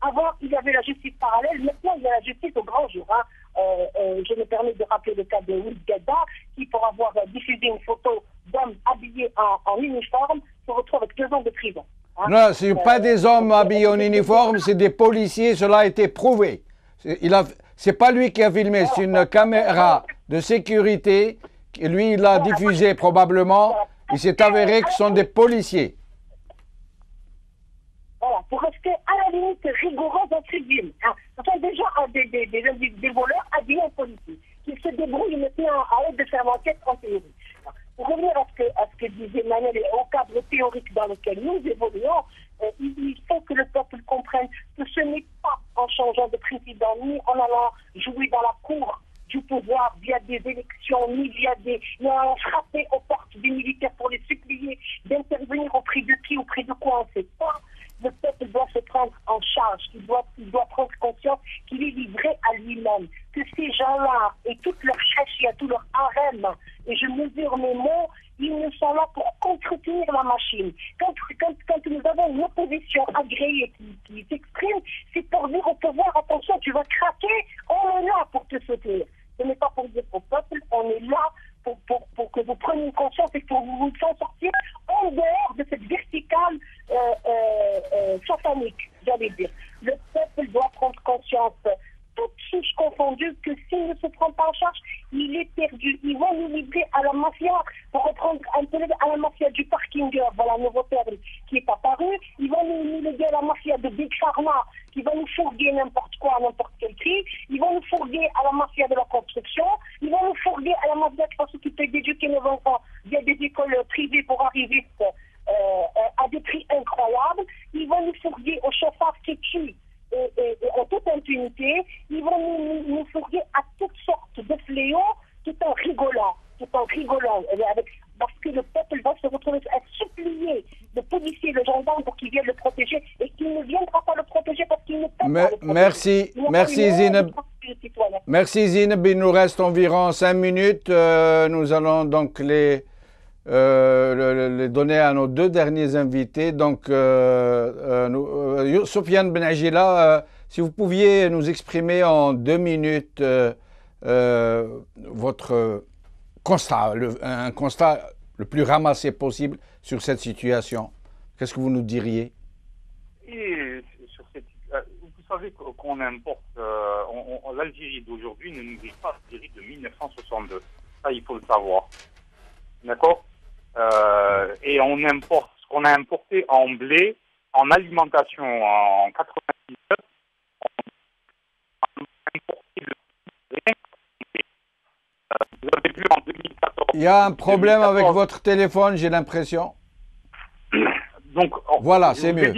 Avant, il y avait la justice parallèle, maintenant, il y a la justice au grand jour. hein. Euh, je me permets de rappeler le cas de Will Gadda, qui, pour avoir diffusé une photo d'homme habillé en, en uniforme, se retrouve avec deux ans de prison. Non, ce pas des hommes habillés en uniforme, c'est des policiers, cela a été prouvé. Il a, c'est pas lui qui a filmé, c'est une caméra de sécurité. qui, Lui, il l'a diffusé probablement. Il s'est avéré que ce sont des policiers. Pour rester à la limite rigoureuse en civil. Hein. Sont déjà des, des, des, voleurs habillés en policier, qui se débrouillent maintenant à aide de faire l'enquête en théorie. Pour revenir à ce que, disait Manuel au cadre théorique dans lequel nous évoluons, euh, il, faut que le peuple comprenne que ce n'est pas en changeant de président, ni en allant jouer dans la cour du pouvoir via des élections, ni via des... ni en allant frapper aux portes des militaires pour les supplier d'intervenir auprès de qui, auprès de quoi, on ne sait pas le peuple doit se prendre en charge, il doit, il doit prendre conscience qu'il est livré à lui-même, que ces gens-là et toute leur et tout leur harem, et je mesure mes mots, ils ne sont là pour entretenir la régime. Quand, nous avons une opposition agréée qui, s'exprime, c'est pour dire au pouvoir, attention, tu vas craquer, on est là pour te soutenir. Ce n'est pas pour dire au peuple, on est là pour, que vous preniez conscience et pour vous vous en sortir en dehors de cette verticale euh, euh, euh, satanique, j'allais dire. Le peuple doit prendre conscience, toutes souches confondues, que s'il ne se prend pas en charge, il est perdu. Ils vont nous livrer à la mafia, pour reprendre un peu à la mafia du parking, voilà, nouveau terme qui est apparu. Ils vont nous, léguer à la mafia de Big Pharma, qui va nous fourguer n'importe quoi à n'importe quel prix. Ils vont nous fourguer à la mafia de la construction. Ils vont nous fourguer à la mafia qui va s'occuper d'éduquer nos enfants via des écoles privées pour arriver euh, à des prix incroyables. Ils vont nous fourguer au chauffage qui tue et, et- et en toute impunité. Ils vont nous, nous, nous fourguer à toutes sortes de fléaux tout en rigolant. Tout en rigolant. Avec- parce que le peuple va se retrouver à supplier le policier, le gendarme pour qu'il vienne le protéger et qu'il ne viendra pas le protéger parce qu'il ne peut Me- pas le protéger. merci, merci Zineb. Merci Zineb, il nous reste environ cinq minutes. Euh, nous allons donc les, euh, le- le- les donner à nos deux derniers invités. Donc, euh, euh, euh, euh, si vous pouviez nous exprimer en deux minutes votre constat, un constat le plus ramassé possible sur cette situation. Qu'est-ce que vous nous diriez? Vous savez qu- qu'on importe, l'Algérie d'aujourd'hui ne nourrit pas l'Algérie de 1962. Ça, il faut le savoir. D'accord? Euh, Et on importe ce qu'on a importé en blé, en alimentation en 99, on a importé. Euh, Vous avez vu en 2014. Il y a un problème avec 2014, votre téléphone, j'ai l'impression. Donc, on- Voilà, c'est mieux.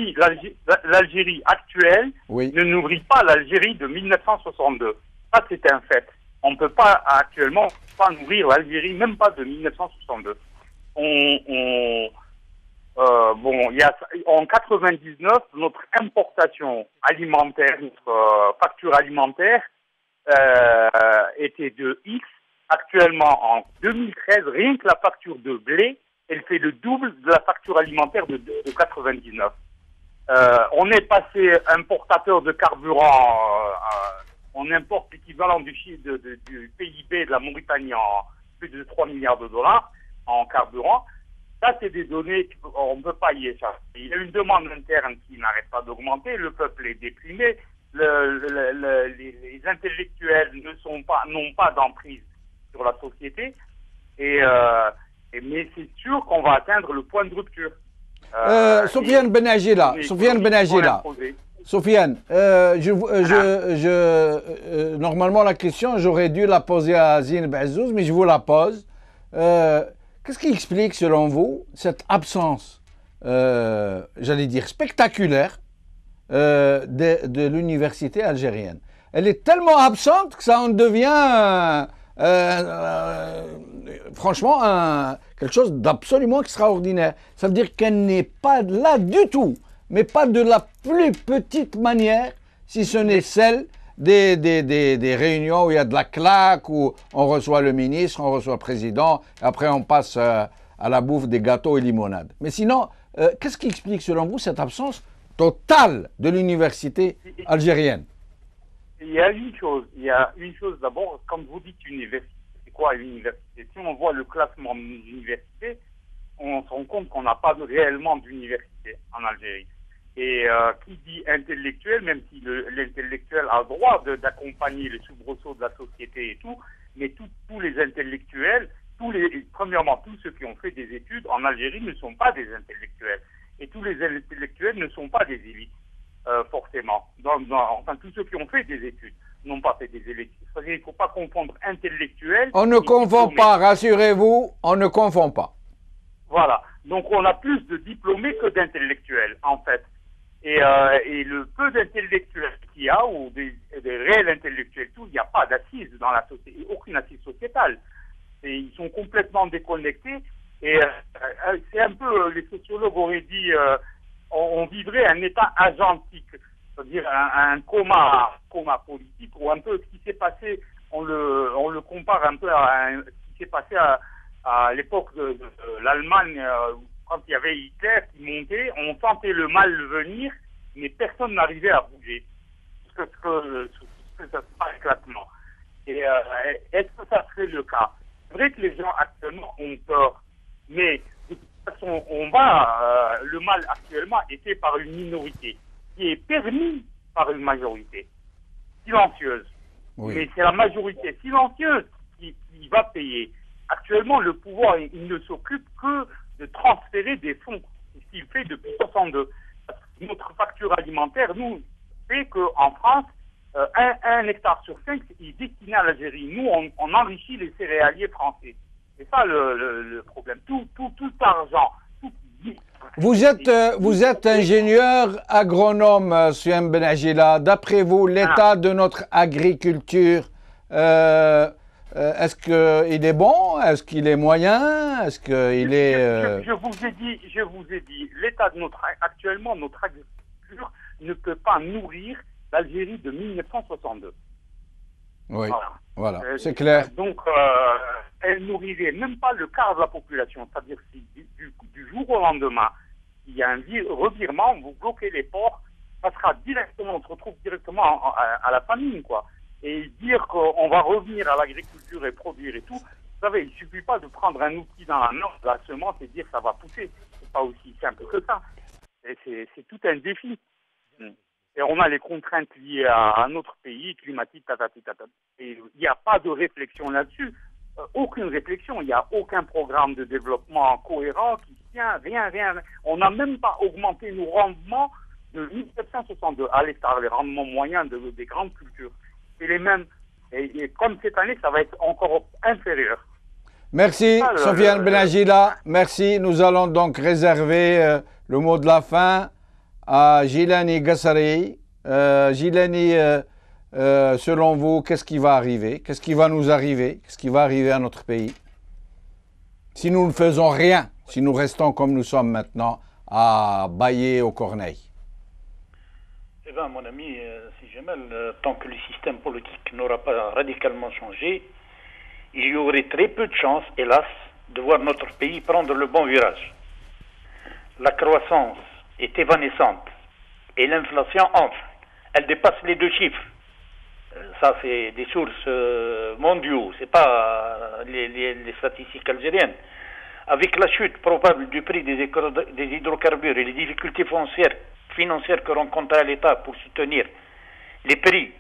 l'Algérie actuelle Oui. ne nourrit pas l'Algérie de 1962. Ça, c'est un fait. On ne peut pas actuellement pas nourrir l'Algérie, même pas de 1962. On, on- euh, bon, il y a, en 99, notre importation alimentaire, notre euh, facture alimentaire euh, était de X. Actuellement, en 2013, rien que la facture de blé, elle fait le double de la facture alimentaire de, de 99. Euh, on est passé importateur de carburant, euh, on importe l'équivalent du, de- du PIB de la Mauritanie en plus de 3 milliards de dollars en carburant. Ça, c'est des données qu'on ne peut pas y échapper. Il y a une demande interne qui n'arrête pas d'augmenter, le peuple est déprimé, le- le- le- les, les intellectuels ne sont pas, n'ont pas d'emprise sur la société, et, euh, et- mais c'est sûr qu'on va atteindre le point de rupture. Euh, Sofiane Benagila, Sofiane Benagila. Sofiane, euh, je, euh, je, je, euh, normalement la question, j'aurais dû la poser à Zine Bazouz, mais je vous la pose. Euh, Qu'est-ce qui explique, selon vous, cette absence, euh, j'allais dire, spectaculaire euh, de, l'université algérienne? Elle est tellement absente que ça en devient, euh, franchement, quelque chose d'absolument extraordinaire. Ça veut dire qu'elle n'est pas là du tout mais pas de la plus petite manière, si ce n'est celle des, des, des, réunions où il y a de la claque, où on reçoit le ministre, on reçoit le président, après on passe euh, à la bouffe des gâteaux et limonades. Mais sinon, euh, qu'est-ce qui explique selon vous cette absence totale de l'université algérienne? Il y a une chose, il y a une chose d'abord, quand vous dites université, c'est quoi une université Si on voit le classement des on se rend compte qu'on n'a pas réellement d'université en Algérie. Et euh, qui dit intellectuel, même si le- l'intellectuel a le droit d'accompagner les soubresauts de la société et tout, mais tous tous les intellectuels, tous les, premièrement, tous ceux qui ont fait des études en Algérie ne sont pas des intellectuels. Et tous les intellectuels ne sont pas des élites euh, forcément. Dans, dans- enfin, tous ceux qui ont fait des études n'ont pas fait des. C'est-à-dire, il ne faut pas confondre intellectuel. On ne confond diplômé. pas, rassurez-vous, on ne confond pas. Voilà. Donc, on a plus de diplômés que d'intellectuels, en fait. Et, euh, et le peu d'intellectuels qu'il y a, ou des, réels intellectuels, tout, il n'y a pas d'assises dans la société, aucune assise sociétale. Ils sont complètement déconnectés. Et euh, euh, c'est un peu, les sociologues auraient dit, on, vivrait un état agentique, c'est-à-dire un, coma, coma politique, ou un peu ce qui s'est passé, on le, compare un peu à ce qui s'est passé à, l'époque de, l'Allemagne, quand il y avait Hitler qui montait, on sentait le mal venir, mais personne n'arrivait à bouger. Parce que, que, que ça se passe éclatement. Et euh, est-ce que ça serait le cas? C'est vrai que les gens actuellement ont peur, mais de toute façon, on va, euh, le mal actuellement est fait par une minorité, qui est permis par une majorité silencieuse. Oui. Mais c'est la majorité silencieuse qui, qui va payer. Actuellement, le pouvoir, il il ne s'occupe que de transférer des fonds. Ce qu'il fait depuis 62. Notre facture alimentaire, nous, fait qu'en France, euh, un, un hectare sur cinq est destiné à l'Algérie. Nous, on, on enrichit les céréaliers français. C'est ça le, le, le problème. Tout, tout, tout argent, tout Vous êtes, euh, vous êtes ingénieur agronome, euh, Suem Benagila. D'après vous, l'état de notre agriculture, euh, euh, est-ce qu'il est bon? Est-ce qu'il est moyen? Est-ce qu'il est... Je, euh, je- je vous ai dit, je vous ai dit, l'état de notre actuellement notre agriculture ne peut pas nourrir l'Algérie de 1962. Oui, Voilà. voilà, Euh, c'est clair. Donc, elle nourrirait même pas le quart de la population. C'est-à-dire si du, du- du jour au lendemain, il y a un vi- revirement, vous bloquez les ports, ça sera directement, on se retrouve directement en- en- à, à la famine, quoi. Et dire qu'on va revenir à l'agriculture et produire et tout, vous savez, il suffit pas de prendre un outil dans la main, la semence et dire ça va pousser. C'est pas aussi simple que ça. C'est tout un défi. Et on a les contraintes liées à, notre pays, climatique, tatati, tatati. Et il n'y a pas de réflexion là-dessus. Euh, aucune réflexion. Il n'y a aucun programme de développement cohérent qui tient, rien, rien. On n'a même pas augmenté nos rendements de 1762 à l'hectare, les rendements moyens de- des grandes cultures. C'est les mêmes. Et, et comme cette année, ça va être encore inférieur. Merci, Ah, le- Sofiane le- Benagila. Merci. Nous allons donc réserver euh, le mot de la fin à Gilani Gassari. Euh, Gilani, euh, euh, selon vous, qu'est-ce qui va arriver? Qu'est-ce qui va nous arriver? Qu'est-ce qui va arriver à notre pays? Si nous ne faisons rien, si nous restons comme nous sommes maintenant à bailler aux corneilles. Eh bien, mon ami, euh, si Euh, tant que le système politique n'aura pas radicalement changé, il y aurait très peu de chances, hélas, de voir notre pays prendre le bon virage. La croissance est évanescente et l'inflation entre. Elle dépasse les deux chiffres. Euh, Ça, c'est des sources euh, mondiaux, c'est pas les, statistiques algériennes. Avec la chute probable du prix des, des hydrocarbures et les difficultés financières que rencontrera l'État pour soutenir les prix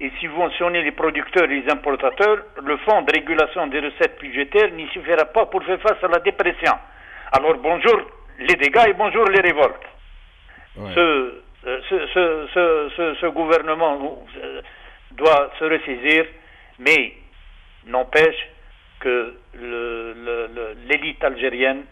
et subventionner les producteurs et les importateurs, le fonds de régulation des recettes budgétaires n'y suffira pas pour faire face à la dépression. Alors bonjour les dégâts et bonjour les révoltes. Ouais. Ce, euh, ce, ce, ce, ce- gouvernement euh, doit se ressaisir, mais n'empêche que l'élite algérienne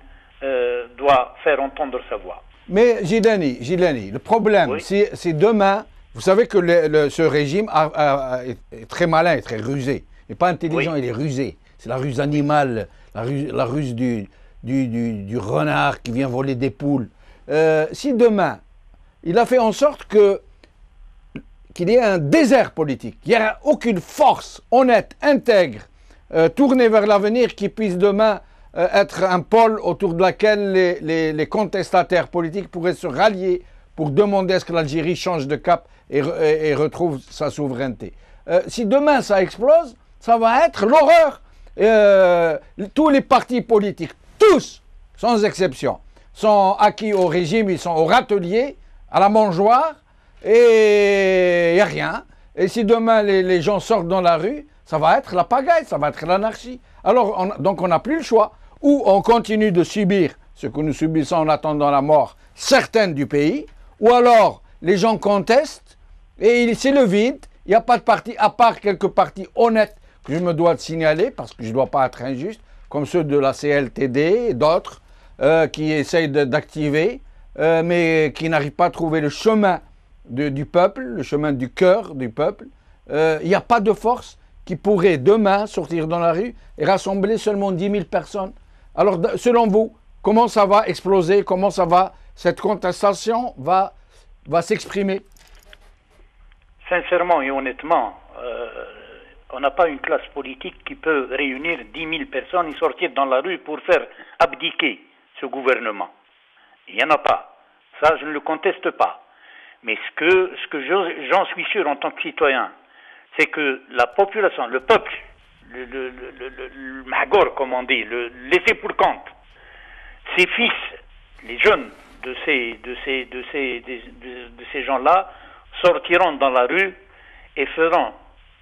euh, doit faire entendre sa voix. Mais Gilani, Gilani, le problème, Oui. c'est demain. Vous savez que le- le- ce régime a- a- a- est, très malin, est très rusé. Il n'est pas intelligent, Oui. il est rusé. C'est la ruse animale, la ruse, la ruse du, du, du- du renard qui vient voler des poules. Euh, si demain, il a fait en sorte que qu'il y ait un désert politique, qu'il n'y ait aucune force honnête, intègre, euh, tournée vers l'avenir qui puisse demain euh, être un pôle autour de laquelle les, les- les contestataires politiques pourraient se rallier pour demander à ce que l'Algérie change de cap et, re- et- et retrouve sa souveraineté. Euh, si demain ça explose, ça va être l'horreur. Euh, tous les partis politiques, tous, sans exception, sont acquis au régime, ils sont au râtelier, à la mangeoire, et il n'y a rien. Et si demain les, gens sortent dans la rue, ça va être la pagaille, ça va être l'anarchie. Alors, on- donc on n'a plus le choix. Ou on continue de subir ce que nous subissons en attendant la mort certaine du pays, ou alors les gens contestent et c'est le vide. Il n'y a pas de parti, à part quelques partis honnêtes que je me dois de signaler, parce que je ne dois pas être injuste, comme ceux de la CLTD et d'autres, euh, qui essayent d'activer, euh, mais qui n'arrivent pas à trouver le chemin du peuple, le chemin du cœur du peuple. Euh, Il n'y a pas de force qui pourrait demain sortir dans la rue et rassembler seulement 10 000 personnes. Alors, selon vous, comment ça va exploser? Comment ça va, cette contestation va, va s'exprimer? Sincèrement et honnêtement, euh, on n'a pas une classe politique qui peut réunir 10 000 personnes et sortir dans la rue pour faire abdiquer ce gouvernement. Il n'y en a pas. Ça, je ne le conteste pas. Mais ce que, ce j'en suis sûr en tant que citoyen, c'est que la population, le peuple, le, le, le, le, magor, comme on dit, le laissé pour compte, ses fils, les jeunes de ces, de ces, de ces, de, ces gens-là sortiront dans la rue et feront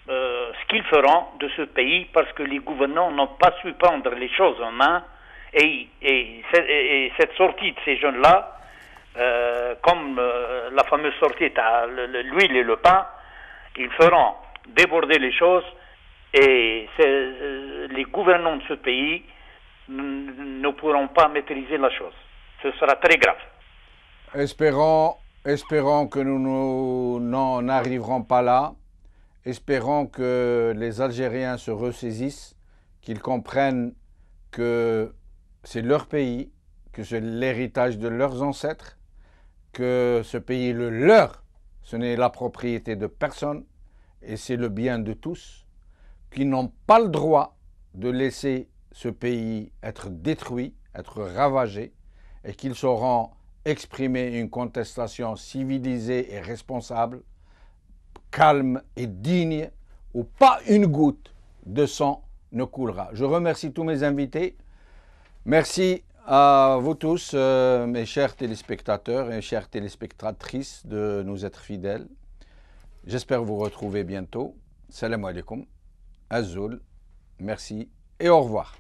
euh, ce qu'ils feront de ce pays parce que les gouvernants n'ont pas su prendre les choses en main et, et, et cette sortie de ces jeunes-là, euh, comme euh, la fameuse sortie à l'huile et le pain, ils feront déborder les choses et les gouvernants de ce pays ne pourront pas maîtriser la chose. Ce sera très grave. Espérons, espérons que nous n'en arriverons pas là. Espérons que les Algériens se ressaisissent, qu'ils comprennent que c'est leur pays, que c'est l'héritage de leurs ancêtres, que ce pays est le leur, ce n'est la propriété de personne, et c'est le bien de tous, qui n'ont pas le droit de laisser ce pays être détruit, être ravagé, et qu'ils sauront exprimer une contestation civilisée et responsable, calme et digne, où pas une goutte de sang ne coulera. Je remercie tous mes invités. Merci à vous tous, euh, mes chers téléspectateurs et chères téléspectatrices, de nous être fidèles. J'espère vous retrouver bientôt. Salam alaikum, Azul, merci et au revoir.